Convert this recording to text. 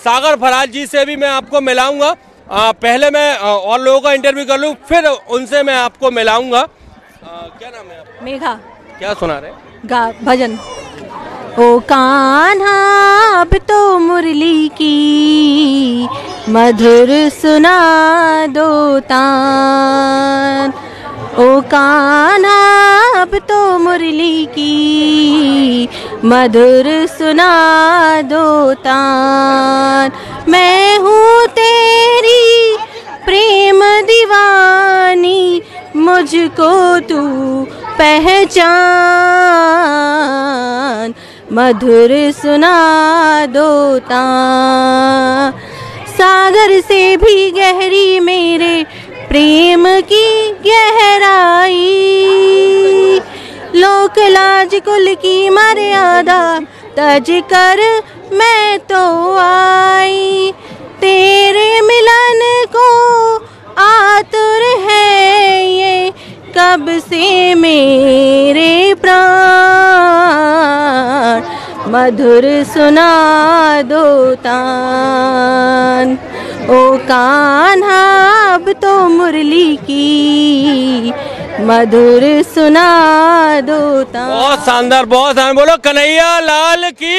सागर फराज जी से भी मैं आपको मिलाऊँगा। पहले मैं और लोगों का इंटरव्यू कर लूँ फिर उनसे मैं आपको मिलाऊँगा। क्या नाम है आपका? मेघा। क्या सुना रहे? गा भजन। ओ कान्हा अब तो मुरली की मधुर सुना दो तान। ओ कान्हा अब तो मुरली की मधुर सुना दो तान। मैं हूँ तेरी प्रेम दीवानी, मुझको तू पहचान। मधुर सुना दो तान। सागर से भी गहरी मेरे प्रेम की गहराई लाज कुल की मर्यादा तज कर मैं तो आई। तेरे मिलन को आतुर है ये, कब से मेरे प्राण? मधुर सुना दो तान। ओ कान्हा, अब तो मुरली की मधुर सुना दो बहुत शानदार बहुत शानदार। बोलो कन्हैया लाल की